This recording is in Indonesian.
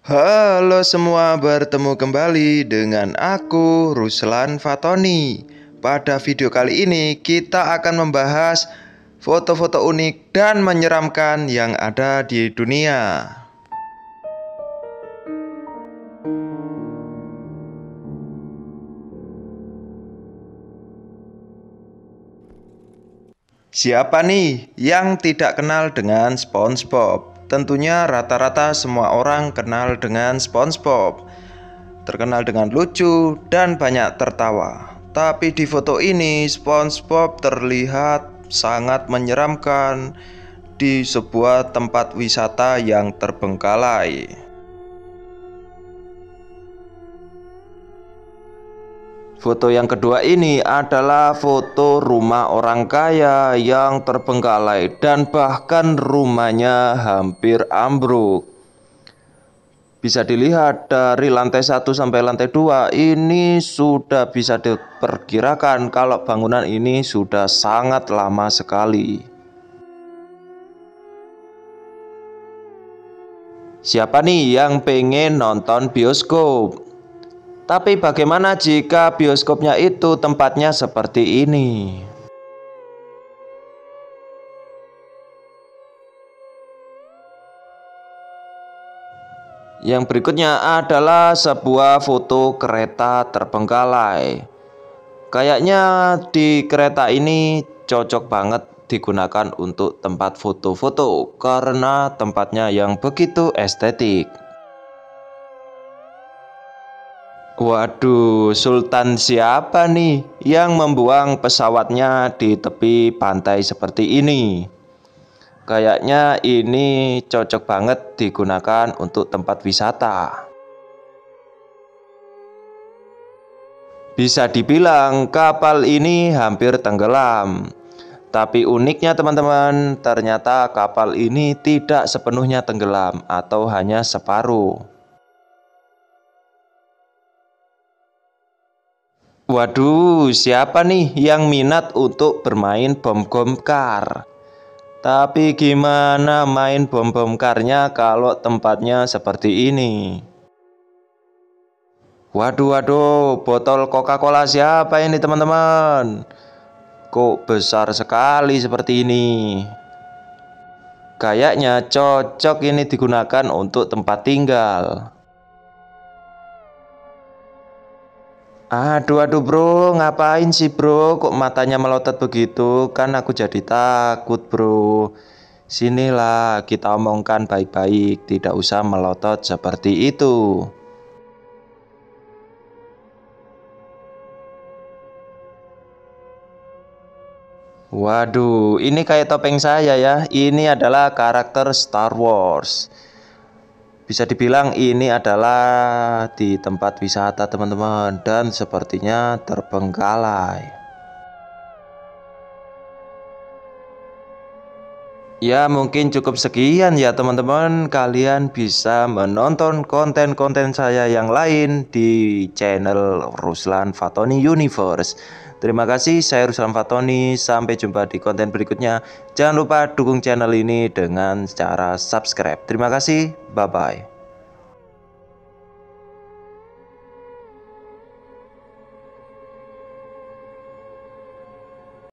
Halo semua, bertemu kembali dengan aku Ruslan Fatoni. Pada video kali ini kita akan membahas foto-foto unik dan menyeramkan yang ada di dunia. Siapa nih yang tidak kenal dengan SpongeBob? Tentunya rata-rata semua orang kenal dengan SpongeBob. Terkenal dengan lucu dan banyak tertawa. Tapi di foto ini SpongeBob terlihat sangat menyeramkan di sebuah tempat wisata yang terbengkalai. Foto yang kedua ini adalah foto rumah orang kaya yang terbengkalai dan bahkan rumahnya hampir ambruk. Bisa dilihat dari lantai 1 sampai lantai 2 ini sudah bisa diperkirakan kalau bangunan ini sudah sangat lama sekali. Siapa nih yang pengen nonton bioskop? Tapi bagaimana jika bioskopnya itu tempatnya seperti ini? Yang berikutnya adalah sebuah foto kereta terbengkalai. Kayaknya di kereta ini cocok banget digunakan untuk tempat foto-foto karena tempatnya yang begitu estetik. Waduh, Sultan siapa nih yang membuang pesawatnya di tepi pantai seperti ini? Kayaknya ini cocok banget digunakan untuk tempat wisata. Bisa dibilang kapal ini hampir tenggelam. Tapi uniknya teman-teman, ternyata kapal ini tidak sepenuhnya tenggelam atau hanya separuh. Waduh, siapa nih yang minat untuk bermain bom bom kar? Tapi gimana main bom bom karnya kalau tempatnya seperti ini? Waduh, waduh, botol Coca-Cola siapa ini teman-teman? Kok besar sekali seperti ini? Kayaknya cocok ini digunakan untuk tempat tinggal. Aduh aduh bro. Ngapain sih bro? Kok matanya melotot begitu? Kan aku jadi takut bro. Sinilah kita omongkan baik-baik. Tidak usah melotot seperti itu. Waduh ini kayak topeng saya ya. Ini adalah karakter Star Wars bisa dibilang ini adalah di tempat wisata teman-teman dan sepertinya terbengkalai. Ya mungkin cukup sekian ya teman-teman Kalian bisa menonton konten-konten saya yang lain di channel Ruslan Fatoni Universe Terima kasih saya Ruslan Fatoni. Sampai jumpa di konten berikutnya. Jangan lupa dukung channel ini dengan cara subscribe. Terima kasih bye bye